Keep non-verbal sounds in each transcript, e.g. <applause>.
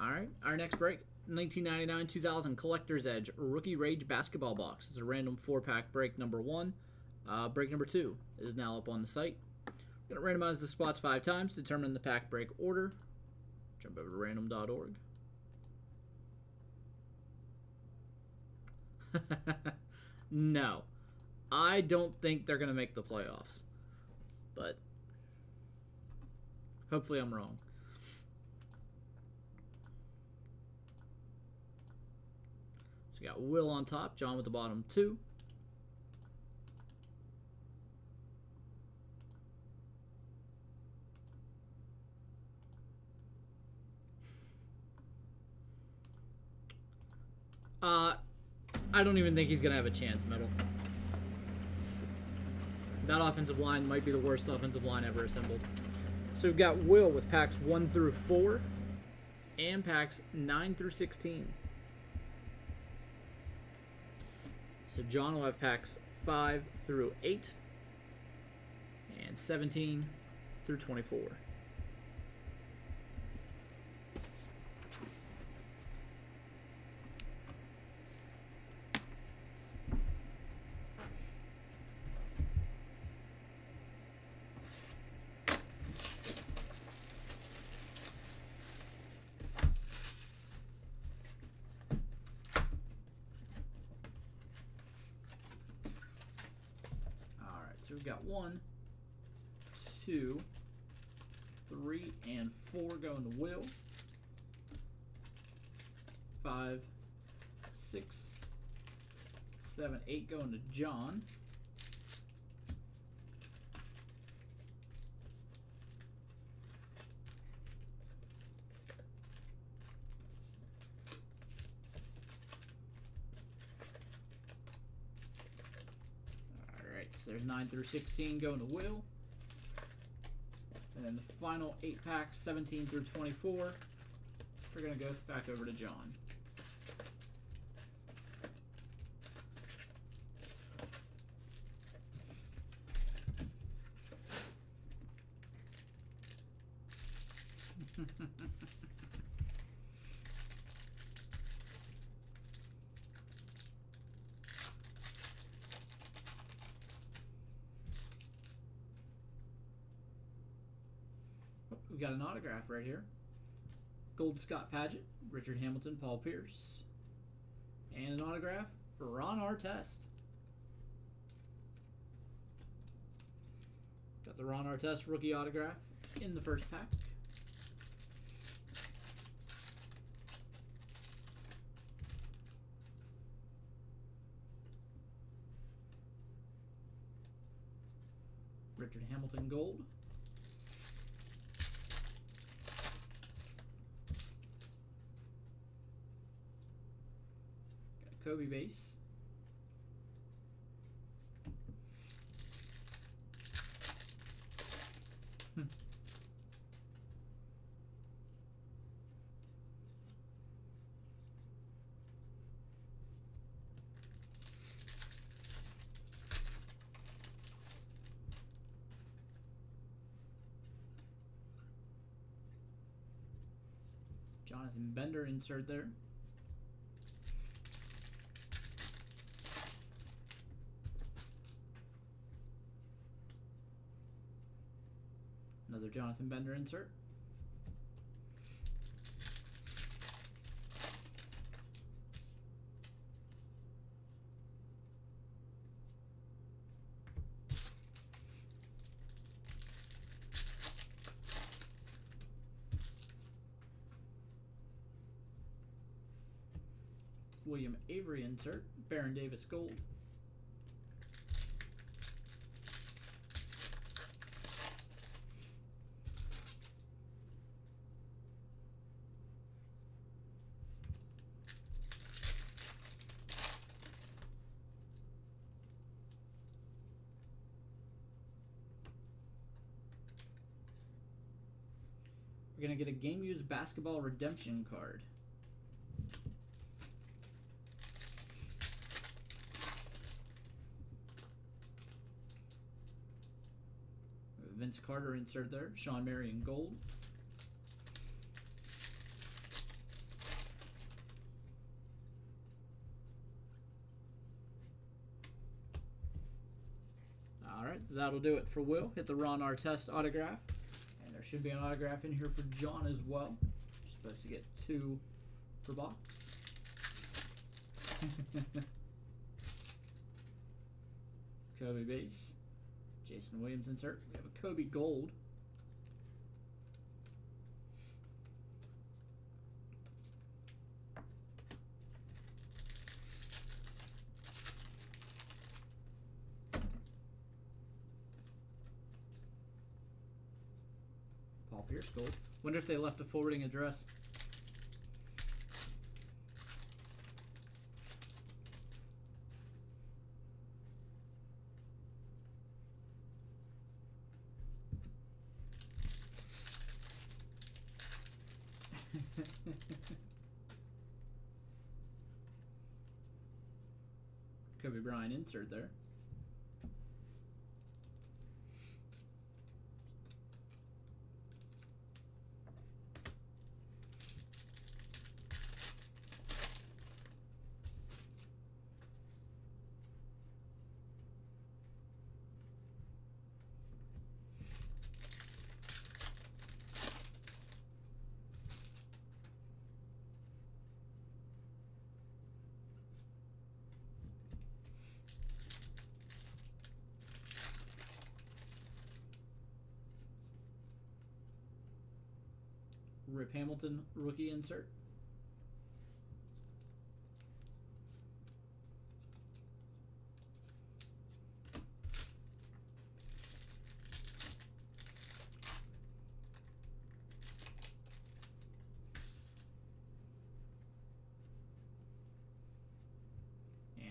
All right, our next break 1999 2000 Collector's Edge Rookie Rage Basketball Box. It's a random four pack break number one. Uh, break number two is now up on the site. We're going to randomize the spots five times, determine the pack break order. Jump over to random.org. <laughs> no. I don't think they're going to make the playoffs. But hopefully I'm wrong. So we got Will on top, John with the bottom two. Uh, I don't even think he's going to have a chance, Metal. That offensive line might be the worst offensive line ever assembled. So we've got Will with packs 1 through 4 and packs 9 through 16. So John will have packs 5 through 8 and 17 through 24. So we've got one, two, three, and four going to Will. Five, six, seven, eight going to John. There's 9 through 16 going to Will. And then the final 8 packs, 17 through 24, we're going to go back over to John. <laughs> got an autograph right here. Gold Scott Padgett, Richard Hamilton, Paul Pierce, and an autograph for Ron Artest. Got the Ron Artest rookie autograph in the first pack. Richard Hamilton Gold. Kobe base. Hmm. Jonathan Bender insert there. Another Jonathan Bender insert. William Avery insert, Baron Davis Gold. We're going to get a game used basketball redemption card. Vince Carter insert there. Shawn Marion gold. All right, that'll do it for Will. Hit the Ron Artest autograph. There should be an autograph in here for John as well. You're supposed to get two per box. <laughs> Kobe base. Jason Williams insert. We have a Kobe gold. Pierce gold. Wonder if they left a forwarding address. <laughs> Kobe Bryant insert there. Rip Hamilton rookie insert.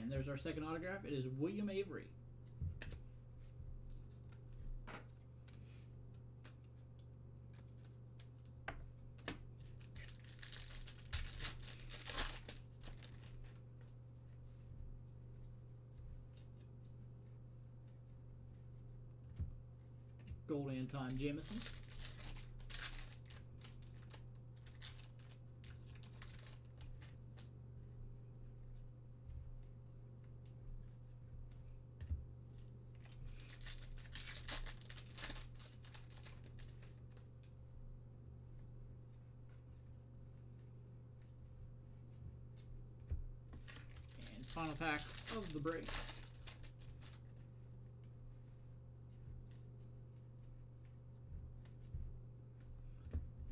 And there's our second autograph. It is William Avery. Gold Antawn Jamison. And final pack of the break.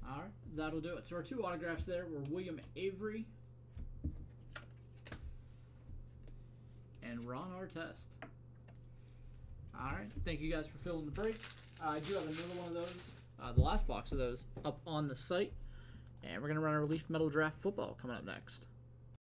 All right, that'll do it. So our two autographs there were William Avery and Ron Artest. All right, thank you guys for filling the break. Uh, I do have another one of those, uh, the last box of those, up on the site, and we're gonna run a relief metal draft football coming up next.